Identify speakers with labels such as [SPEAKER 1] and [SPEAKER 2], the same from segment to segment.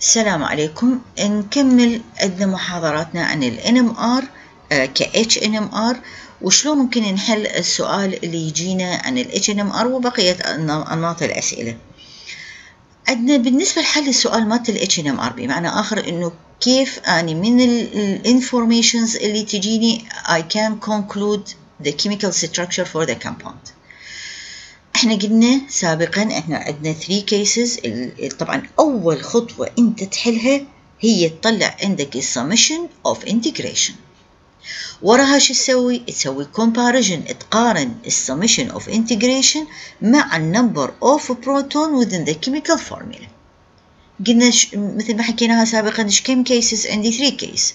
[SPEAKER 1] السلام عليكم. نكمل عندنا محاضراتنا عن ال NMR ك HNMR وشلون ممكن نحل السؤال اللي يجينا عن ال HNMR وبقية أنماط الأسئلة. عندنا بالنسبة لحل السؤال مالت ال HNMR بمعنى آخر إنه كيف أني من ال informations اللي تجيني I can conclude the chemical structure for the compound. إحنا قلنا سابقا إحنا عندنا 3 cases طبعا أول خطوة أنت تحلها هي تطلع عندك السمشن اوف انتجريشن وراها شو تسوي؟ تسوي comparison تقارن السمشن اوف انتجريشن مع ال number of proton within the chemical formula. قلنا مثل ما حكيناها سابقا إيش كم cases عندي 3 case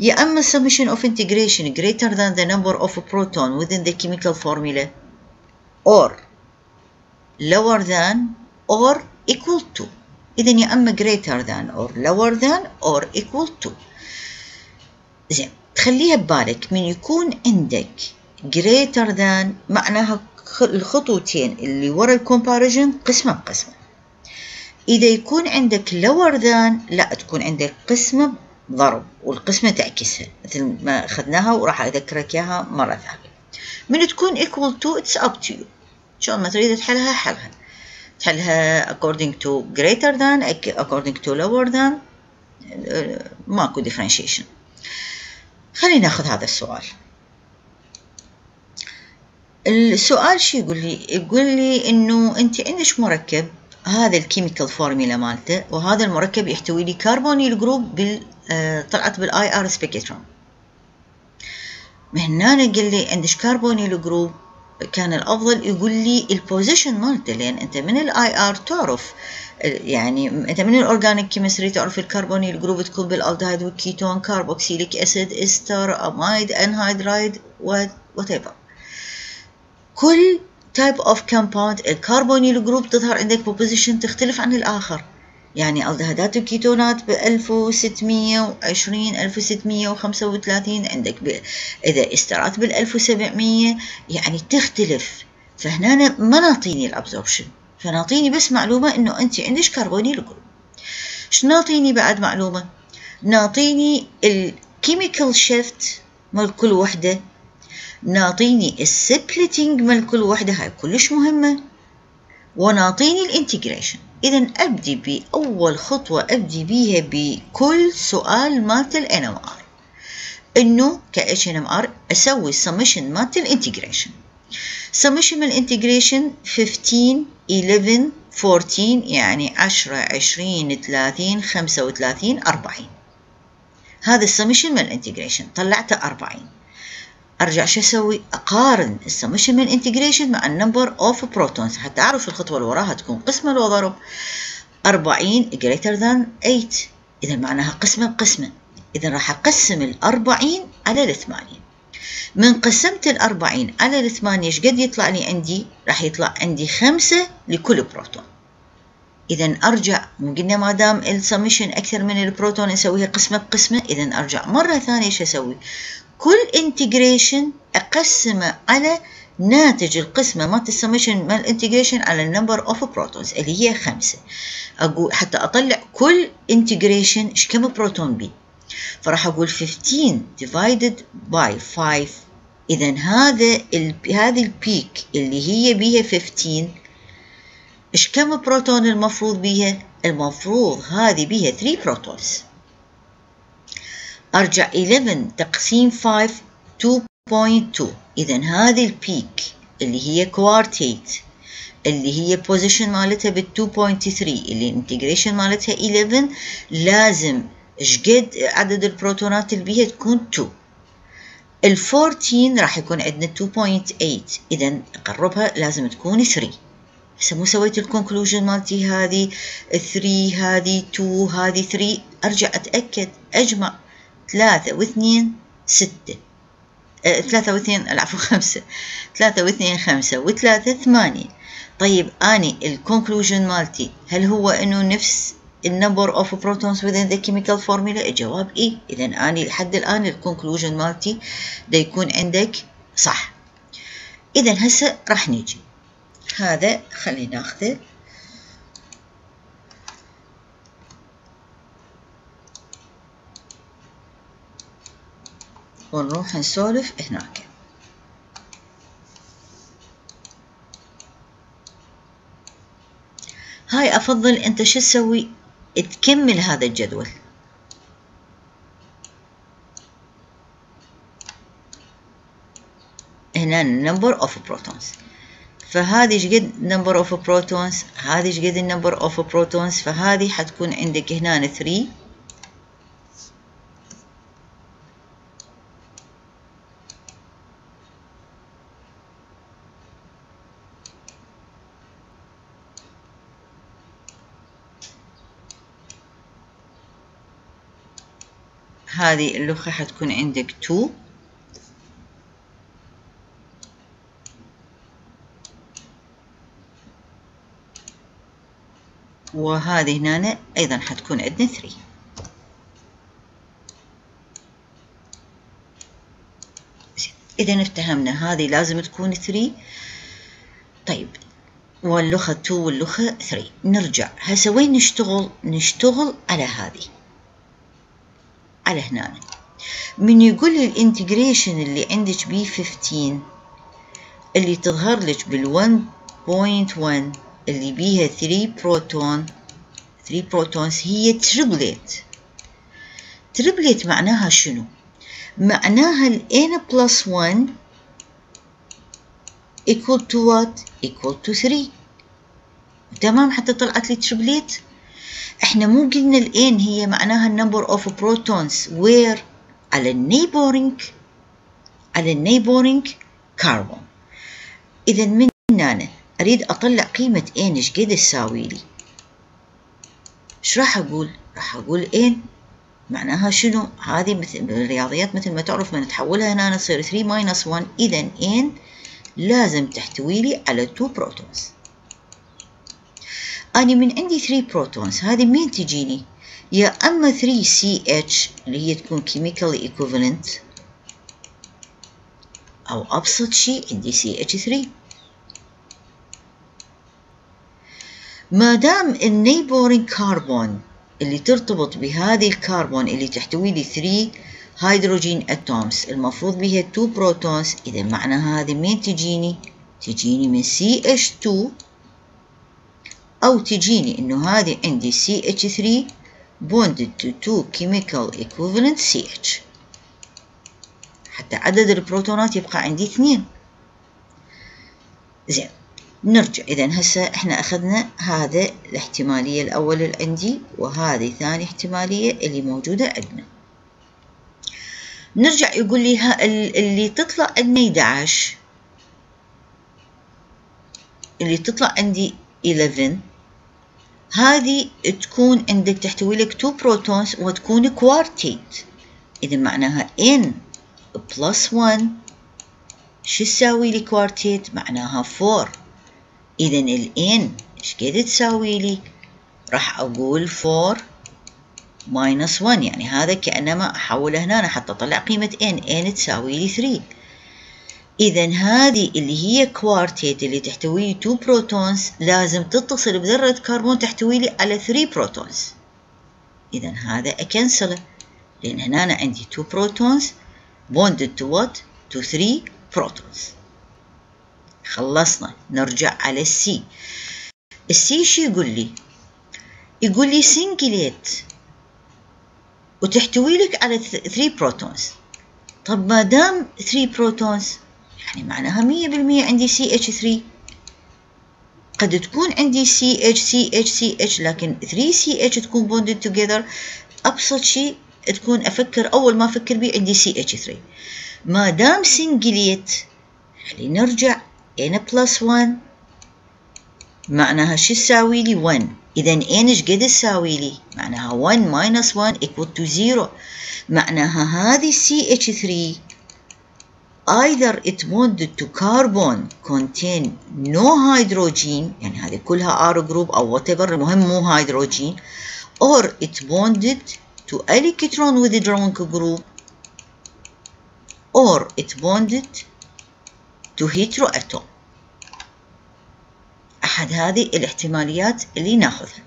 [SPEAKER 1] يا أما summation of integration greater than the number of proton within the chemical formula or lower than or equal to. إذا يا أما greater than or lower than or equal to. زين تخليها ببالك. من يكون عندك greater than معناها الخطوتين اللي ورا الكومباريجن قسمة بقسمة. إذا يكون عندك lower than لا تكون عندك قسمة ضرب والقسمة تعكسها. مثل ما أخذناها وراح أذكرك إياها مرة ثانية. من تكون equal to it's up to you. شلون ما تريد تحلها حلها. تحلها according to greater than according to lower than ماكو differentiation. خلينا ناخذ هذا السؤال. السؤال شو يقول لي؟ يقول لي إنه أنت عندك مركب هذا ال chemical formula مالته وهذا المركب يحتوي لي carbonyl group بال طلعت بال IR spectrum هنا قال لي عندك carbonyl group كان الأفضل يقول لي ال position مالته لأن أنت من ال IR تعرف يعني أنت من ال organic chemistry تعرف ال carbonyl group تكون بال aldehyde وال ketone carboxylic acid ester amide anhydride whatever كل type of compound ال carbonyl group تظهر عندك position تختلف عن الآخر. يعني الدهيدات والكيتونات ب 1620 1635 عندك ب... إذا استرات بال 1700 يعني تختلف. فهنا ما نعطيني ال absorption فنعطيني بس معلومة إنه أنت عندك carbonyl group شو نعطيني بعد معلومة؟ نعطيني ال chemical shift مال كل وحدة. نعطيني ال splitting مال كل وحدة. هاي كلش مهمة. ونعطيني ال integration إذا أبدي بأول خطوة أبدي بيها بكل سؤال مالت ال NMR إنه ك HNMR أسوي summation مالت ال integration summation من ال integration 15 11 14 يعني 10 20 30 35 40 هذا ال summation من ال integration طلعته 40 أرجع شو أسوي؟ أقارن. ال summation من integration مع ال number of protons حتى اعرف الخطوة اللي وراها تكون قسمه لو ضرب؟ 40 greater than 8 إذا معناها قسمه بقسمه إذا راح أقسم ال 40 على ال 8 من قسمت ال 40 على ال 8 إيش قد يطلع لي عندي؟ راح يطلع عندي خمسة لكل بروتون إذا أرجع مو قلنا ما دام السمشن أكثر من البروتون نسويها قسمه بقسمه إذا أرجع مرة ثانية إيش أسوي؟ كل integration اقسمه على ناتج القسمة مالت ال summation مال ال integration على ال number of protons اللي هي خمسة. أقول حتى أطلع كل integration إيش كم بروتون بي. فراح أقول 15 divided by 5 اذا هذا ال هذه ال peak اللي هي بيها 15 إيش كم بروتون المفروض بيها؟ المفروض هذه بيها 3 protons أرجع 11 تقسيم 5 2.2 إذا هذه ال peak اللي هي quartet اللي هي position مالتها بال 2.3 اللي integration مالتها 11 لازم شقد عدد البروتونات اللي بيها تكون 2 ال 14 راح يكون عندنا 2.8 إذا نقربها لازم تكون 3 هسه مو سويت ال conclusion مالتي هذه 3 هذه 2 هذه 3 أرجع أتأكد. أجمع. ثلاثة واثنين ستة. آه، ثلاثة واثنين العفو خمسة. ثلاثة واثنين خمسة وثلاثة ثمانية. طيب أني ال conclusion مالتي هل هو إنه نفس ال number of protons within the chemical formula الجواب إيه. إذا أني لحد الآن ال conclusion مالتي دا يكون عندك صح. إذا هسه راح نيجي. هذا خلينا ناخذه. ونروح نسولف هناك. هاي أفضل أنت شو تسوي؟ تكمل هذا الجدول. هنا number of protons. فهذه إيش قد number of protons هذه إيش قد number of protons فهذه حتكون عندك هنا 3 هذه اللغة حتكون عندك 2 وهذه هنا أيضا حتكون عندنا 3 إذا افتهمنا هذه لازم تكون 3 طيب واللغة 2 واللغة 3 نرجع. هسه وين نشتغل؟ نشتغل على هذه. على هنا. من يقول لي ال integration اللي عندك بي 15 اللي تظهر لك بال 1.1 اللي بيها 3 بروتون 3 protons هي triplet triplet معناها شنو؟ معناها ال n plus 1 equal to what? equal to 3 تمام؟ حتى طلعت لي triplet إحنا مو قلنا ال n هي معناها number of protons. Where? على ال neighboring على ال neighboring carbon اذا من هنا أريد أطلع قيمة n إيش قد تساوي لي؟ إيش راح أقول؟ راح أقول n. معناها شنو؟ هذه مثل بالرياضيات مثل ما تعرف من تحولها هنا تصير 3 minus 1 إذا n لازم تحتوي لي على 2 protons أنا من عندي 3 protons هذه مين تجيني؟ يا أما 3 CH اللي هي تكون chemically equivalent أو أبسط شيء عندي CH3 ما دام ال neighboring carbon اللي ترتبط بهذه الكربون اللي تحتوي لي 3 hydrogen atoms المفروض بها 2 protons إذا معنى هذه مين تجيني؟ تجيني من CH2 أو تجيني إنه هذه عندي CH3 bonded to 2 chemical equivalent CH حتى عدد البروتونات يبقى عندي اثنين. زين نرجع. إذا هسه إحنا أخذنا هذا الاحتمالية الأول اللي عندي وهذه ثاني احتمالية اللي موجودة عندنا. نرجع يقول لي ها اللي تطلع عندنا 11 اللي تطلع عندي 11 هذه تكون عندك تحتوي لك 2 protons وتكون quartet إذا معناها n plus 1 شو تساوي لي quartet معناها 4 إذا ال n إيش قد تساوي لي؟ راح أقول 4 minus 1 يعني هذا كأنما أحوله هنا حتى أطلع قيمة n. N تساوي لي 3 إذا هذه اللي هي quartet اللي تحتوي 2 protons لازم تتصل بذرة كربون تحتوي لي على 3 protons إذا هذا أ cancel له لأن هنا أنا عندي 2 protons bonded to what? to 3 protons. خلصنا. نرجع على ال C ال C شو يقول لي؟ يقول لي singlet وتحتوي لك على 3 protons طب ما دام 3 protons يعني معناها 100% عندي CH3 قد تكون عندي H CH لكن 3 CH تكون bonded together أبسط شيء تكون أفكر أول ما أفكر به عندي CH3 ما دام singlet يعني نرجع n plus 1 معناها شو تساوي لي؟ 1 إذا n إيش قد تساوي لي؟ معناها 1 minus 1 equal to 0 معناها هذه CH3 either it bonded to carbon contain no hydrogen يعني هذه كلها R group أو whatever المهم مو hydrogen or it bonded to electron withdrawing group or it bonded to heteroatom أحد هذه الاحتماليات اللي ناخذها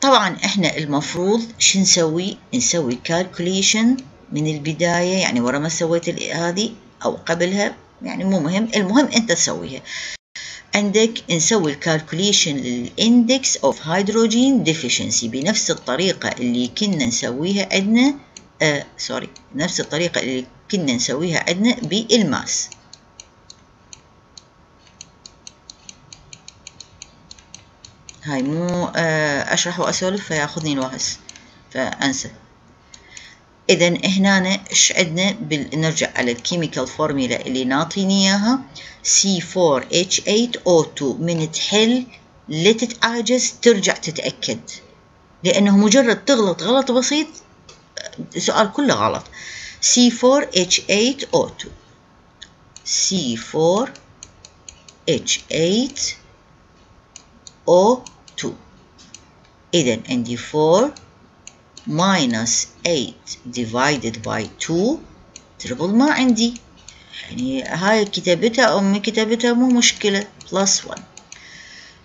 [SPEAKER 1] طبعا إحنا المفروض شو نسوي نسوي calculation من البداية يعني ورا ما سويت هذه أو قبلها يعني مو مهم المهم أنت تسويها. عندك نسوي ال calculation لل index of hydrogen deficiency بنفس الطريقة اللي كنا نسويها عندنا آه sorry نفس الطريقة اللي كنا نسويها عندنا بال mass. هاي مو آه أشرح وأسولف فياخذني الوقت فأنسى. إذا هنا إيش عندنا؟ نرجع على ال chemical formula اللي ناطيني إياها. C4H8O2 من تحل لا تتعاجز ترجع تتأكد. لأنه مجرد تغلط غلط بسيط السؤال كله غلط. C4H8O2 C4H8O2 إذا عندي 4 minus 8 divided by 2 تربل ما عندي يعني هاي كتابتها من كتابتها مو مشكلة plus 1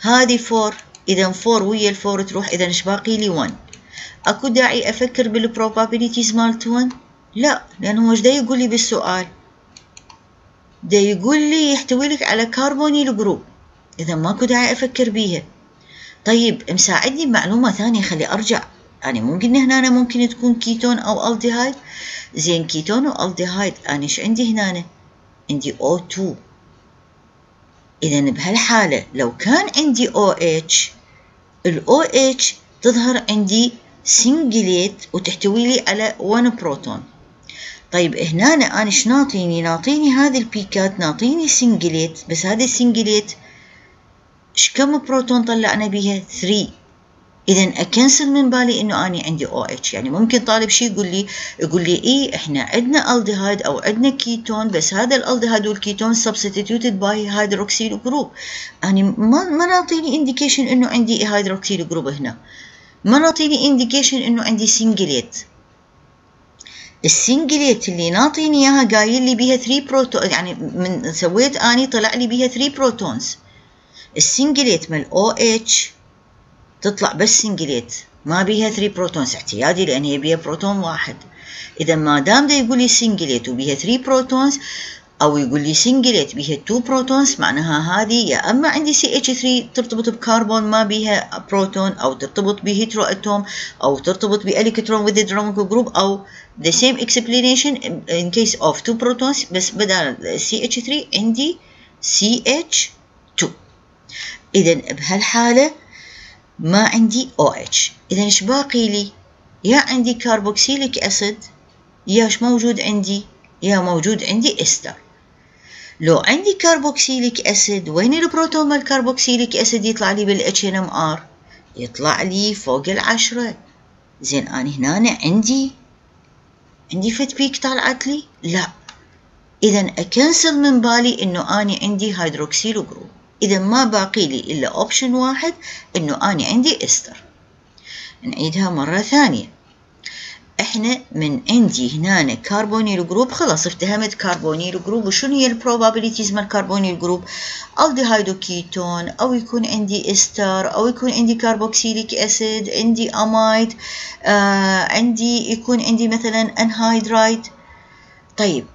[SPEAKER 1] هذه 4 إذا 4 ويا ال 4 تروح إذا إيش باقي لي 1 أكو داعي أفكر بال probabilities مالت 1 لا لأنه مش دا يقول لي بالسؤال. دا يقول لي يحتوي لك على carbonyl group إذا ماكو داعي أفكر بيها. طيب مساعدني بمعلومة ثانية خلي أرجع. يعني قلنا هنا ممكن تكون كيتون أو ألديهايد. زين ketone و aldehyde أنا إيش عندي هنا؟ عندي O2 إذا بهالحالة لو كان عندي OH ال OH تظهر عندي singlet وتحتوي لي على 1 بروتون طيب هنا أنا إيش ناطيني؟ ناطيني هذه ال peak ات ناطيني singlet بس هذه ال singlet إيش كم بروتون طلعنا بيها؟ 3 اذا ا cancel من بالي إنه أني عندي OH يعني ممكن طالب شيء يقول لي يقول لي اي إحنا عندنا الديهايد أو عندنا كيتون بس هذا ال aldehyde وال ketone substituted by hydroxyl group يعني ما ما نعطيني indication إنه عندي hydroxyl group هنا. ما نعطيني indication إنه عندي singlet ال singlet اللي ناطيني إياها قايل لي بيها 3 بروتون يعني من سويت أني طلع لي بيها 3 protons ال singlet مال OH تطلع بس singlet ما بيها 3 protons اعتيادي لأن هي بيها بروتون واحد. إذا ما دام ده يقول لي singlet وبيها 3 protons أو يقول لي singlet بيها 2 protons معناها هذه يا أما عندي CH3 ترتبط بكربون ما بيها بروتون أو ترتبط ب heteroatom أو ترتبط ب electron withdrawing group أو the same explanation in case of 2 protons بس بدل CH3 عندي CH2 اذا بهالحالة ما عندي OH إذا إيش باقي لي؟ يا عندي carboxylic acid يا إيش موجود عندي؟ يا موجود عندي إستر. لو عندي carboxylic acid وين البروتون مال carboxylic acid يطلع لي NMR يطلع لي فوق العشرة. زين أنا هنا عندي؟ عندي فد peak طلعت لي؟ لا. إذا أ cancel من بالي إنه أنا عندي hydroxyl group إذا ما باقي لي إلا option واحد إنه أنا عندي إستر. نعيدها مرة ثانية. إحنا من عندي هنا carbonyl group خلاص افتهمت carbonyl group. وشنو هي ال probabilities مال carbonyl group؟ aldehyde و ketone أو يكون عندي إستر أو يكون عندي carboxylic acid عندي amide آه عندي يكون عندي مثلا anhydride طيب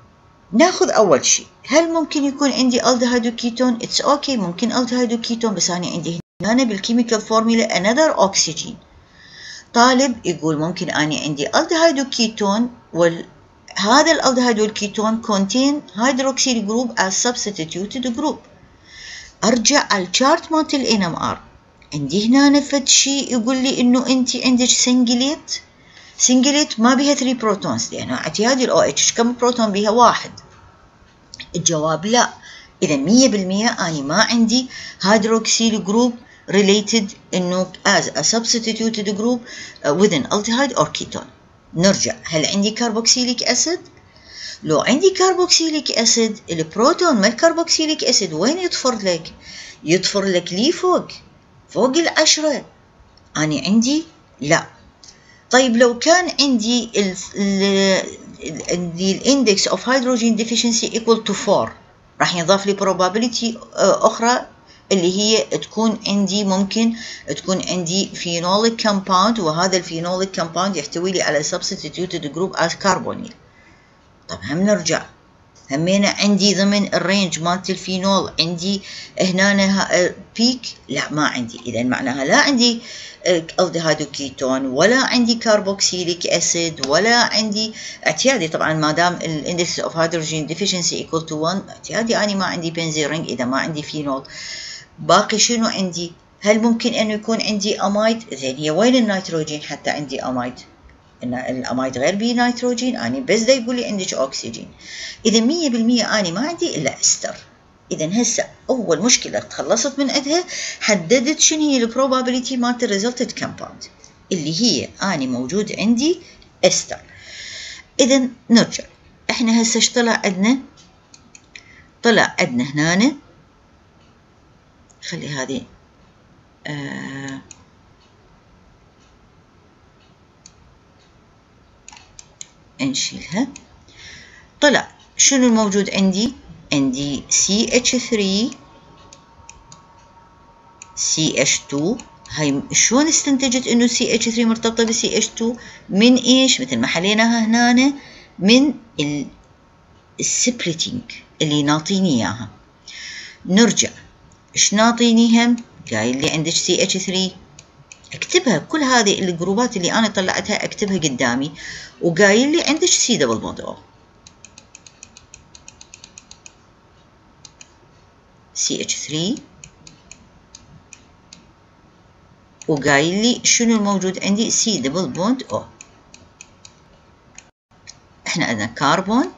[SPEAKER 1] ناخذ أول شيء. هل ممكن يكون عندي aldehyde و ketone it's okay ممكن aldehyde و ketone بس أنا عندي هنا بال chemical formula another oxygen. طالب يقول ممكن اني عندي aldehyde و ketone وال هذا ال aldehyde وال ketone contain hydroxyl group as substituted group. أرجع على ال chart مالت NMR عندي هنا فد شيء يقول لي إنه أنت عندك singlet singlet ما بيها 3 protons لأنه اعتيادي ال OH كم بروتون بيها؟ واحد. الجواب لا. إذا مية بالمية أنا ما عندي hydroxyl group related إنه as a substituted group within aldehyde or ketone. نرجع. هل عندي carboxylic acid؟ لو عندي carboxylic acid ال proton مال carboxylic acid وين يطفر لك؟ يطفر لك لي فوق فوق العشرة. أنا عندي لا. طيب لو كان عندي ال عندي ال index of hydrogen deficiency equal to 4 راح ينضاف لي probability أخرى اللي هي تكون عندي ممكن تكون عندي phenolic compound وهذا ال phenolic compound يحتوي لي على substituted group as carbonyl طب هم نرجع. همينا عندي ضمن ال range مالت الفينول عندي هنا peak لا ما عندي. اذا معناها لا عندي aldehyde ketone ولا عندي carboxylic acid ولا عندي اعتيادي. طبعا ما دام ال index of hydrogen deficiency equal to 1 اعتيادي اني ما عندي benzene ring إذا ما عندي فينول. باقي شنو عندي؟ هل ممكن انه يكون عندي amide زين هي وين النيتروجين حتى عندي amide ال amide غير بي نيتروجين أني بس دا يقول لي عندك أكسجين. إذا 100% أني ما عندي إلا إستر. إذا هسه أول مشكلة تخلصت من عندها حددت شنو هي ال probability مالت ال resulted compound اللي هي أني موجود عندي إستر. إذا نرجع. إحنا هسه إيش طلع عندنا؟ طلع عندنا هنا خلي هذه آه نشيلها. طلع. شنو الموجود عندي؟ عندي CH3 CH2 هاي شلون استنتجت إنه CH3 مرتبطة ب CH2 من إيش؟ مثل ما حليناها هنا من السبليتنج اللي ناطيني إياها. نرجع. إيش ناطيني هم قايل لي عندك CH3 اكتبها. كل هذه ال groupات اللي أنا طلعتها أكتبها قدامي. وقايل لي عندك C double bond O CH3 وقايل لي شنو الموجود عندي؟ C double bond O إحنا عندنا كربون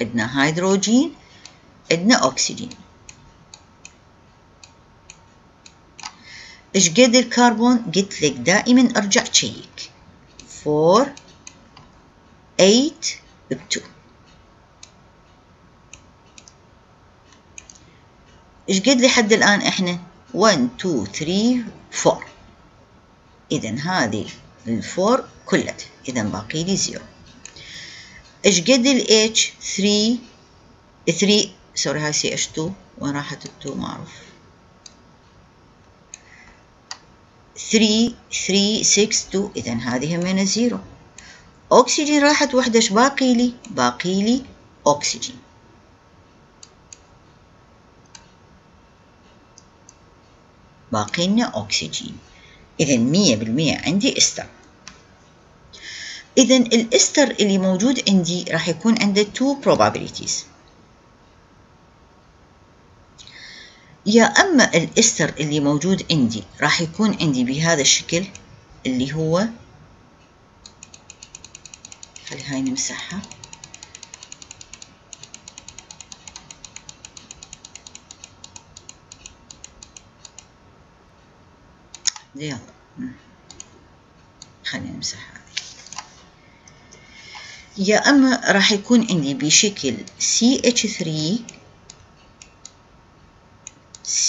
[SPEAKER 1] عندنا هيدروجين عندنا اكسجين إيش قد الكربون؟ قلت لك دائما أرجع check 4 8 ب 2 إيش قد لحد الآن إحنا؟ 1 2 3 4 اذا هذه ال four كلها اذا باقي لي zero. إيش قد ال H 3 3 sorry هاي CH 2 وين راحت ال 2 ما اعرف 3 3 6 2 اذا هذه همينة zero أكسجين راحت وحدة إيش باقي لي؟ باقي لي أكسجين. باقي لنا أكسجين. اذا مية بالمية عندي إستر. اذا الإستر اللي موجود عندي راح يكون عنده two probabilities. يا أما الإستر اللي موجود عندي راح يكون عندي بهذا الشكل اللي هو خلي هاي نمسحها. يلا. خلينا نمسح هذه يا أما راح يكون عندي بشكل CH3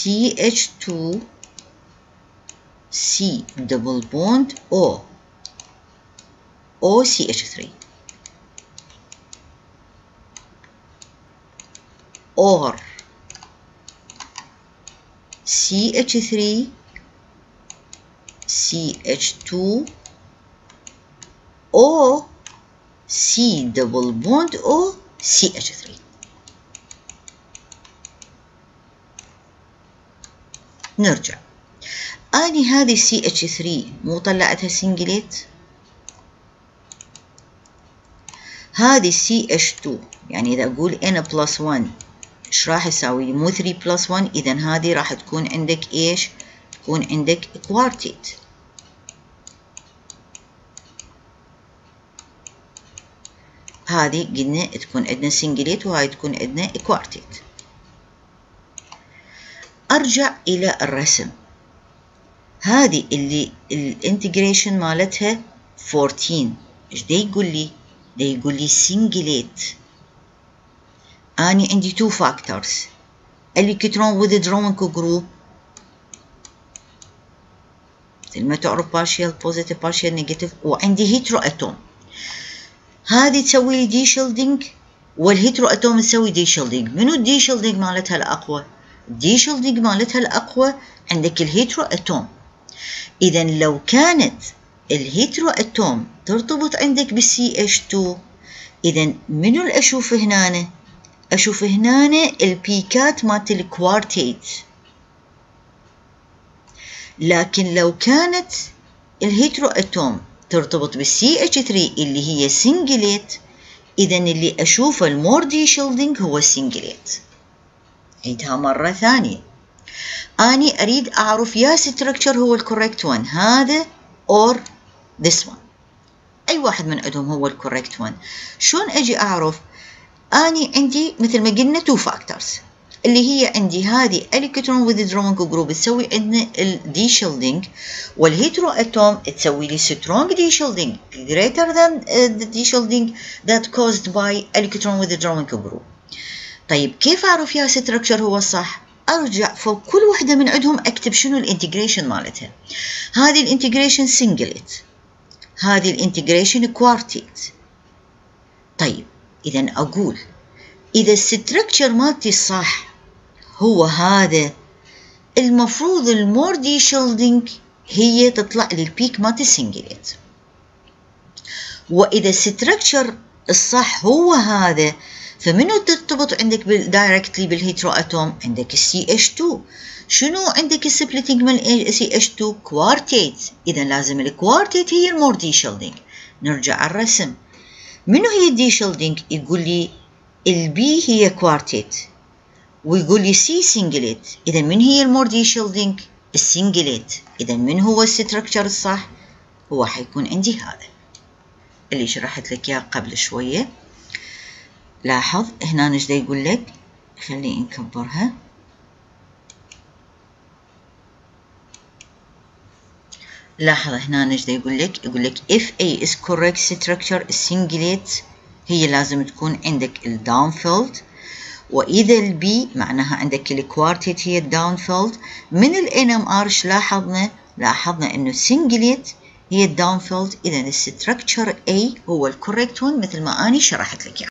[SPEAKER 1] CH2 C double bond O. OCH3 or CH3 CH2 O C double bond O CH3 نرجع. أني هذه CH3 مو طلعتها singlet؟ هذه CH2 يعني إذا أقول N plus 1 إيش راح يساوي مو 3 plus 1 إذا هذه راح تكون عندك إيش؟ تكون عندك quartet هذه قلنا تكون عندنا singlet وهاي تكون عندنا quartet أرجع إلى الرسم. هذه اللي ال integration مالتها 14 إيش دا يقول لي؟ دا يقول لي singlet اني عندي two factors electron withdrawing group مثل ما تعرف partial positive partial negative. وعندي hetero atom هذه تسوي لي deshielding وال hetero atom تسوي deshielding منو ال deshielding مالتها الأقوى؟ deshielding مالتها الأقوى عندك ال hetero atom إذا لو كانت ال hetero atom ترتبط عندك بال CH 2 إذا منو اللي أشوف هنا؟ أشوف هنا ال peakات مالت ال quartet. لكن لو كانت ال hetero atom ترتبط بال CH 3 اللي هي singlet إذا اللي أشوفه ال more deshielding هو singlet عيدها مرة ثانية. أني أريد أعرف يا structure هو ال correct one هذا or this one. أي واحد من عندهم هو ال correct one شلون أجي أعرف؟ أني عندي مثل ما قلنا two factors اللي هي عندي هذه electron withdrawing group تسوي عندنا ال deshielding وال hetero atom تسوي لي strong deshielding greater than the deshielding that caused by electron withdrawing group. طيب كيف أعرف يا structure هو الصح؟ أرجع فوق كل وحده من عندهم أكتب شنو ال integration مالتها. هذه ال integration singlet هذه ال integration quartet طيب اذا أقول إذا ال structure مالتي صح هو هذا. المفروض ال more deshielding هي تطلع لي ال peak مالت ال singlet وإذا ال structure الصح هو هذا فمنو ترتبط عندك directly بال hetero atom؟ عندك ال CH 2 شنو عندك ال splitting من CH 2 quartet إذا لازم ال quartet هي ال more deshielding نرجع على الرسم. منو هي ال deshielding يقول لي ال B هي quartet ويقول لي C singlet إذا من هي ال more deshielding ال singlet. إذا من هو ال structure الصح؟ هو حيكون عندي هذا. اللي شرحت لك إياه قبل شوية. لاحظ هنا إيش يقول لك؟ خلي نكبرها لاحظ هنا إيش يقول لك؟ يقول لك if A is correct structure singlet هي لازم تكون عندك ال downfield وإذا ال B معناها عندك ال quartet هي ال downfield من ال NMR لاحظنا؟ لاحظنا إنه singlet هي ال downfield اذا ال structure A هو ال correct مثل ما أني شرحت لك يعني.